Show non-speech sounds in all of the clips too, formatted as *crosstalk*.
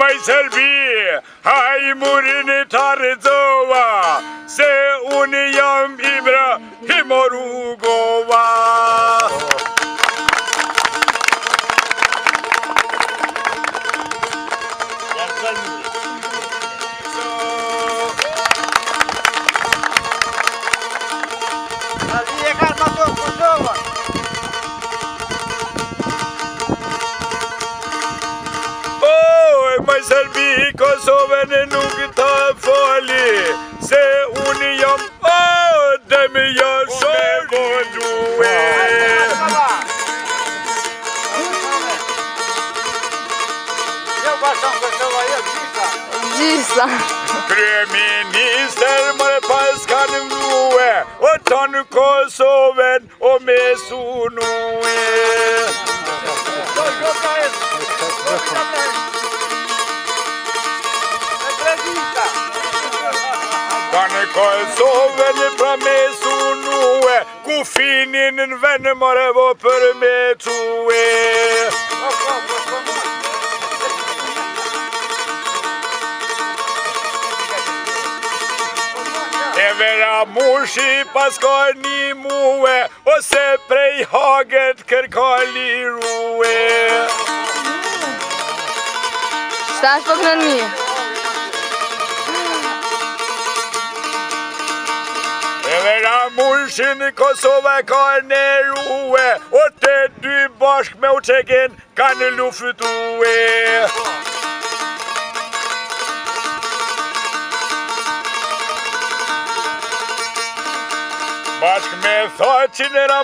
mai servi Hai murini Tarzova Se unijam Ibrahima Rugova That's mă servi Kosovën e nuk ta fali Se unë jam ademi ja shërë Gjisa Kryeminister mërë pas kanë mluë O të në Kosovën o me sunuë Gjisa në Kosovë në pramesu nue Ku finin në venë mërë vë përmetu e E vera mushi paskoj një muë Ose prej haget kërkoj lirue Shtash për po në një mujshë në Kosovë e ka në ruë O të dy bashk me u të genë ka në luftuë Bashk me thoë që në ra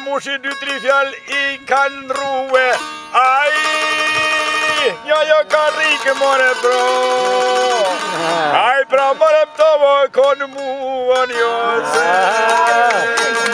dy tri fjall i ka në ruë Aji, jo ka rikë mërë e bro *laughs* Amarap tava on, aniyose. *laughs*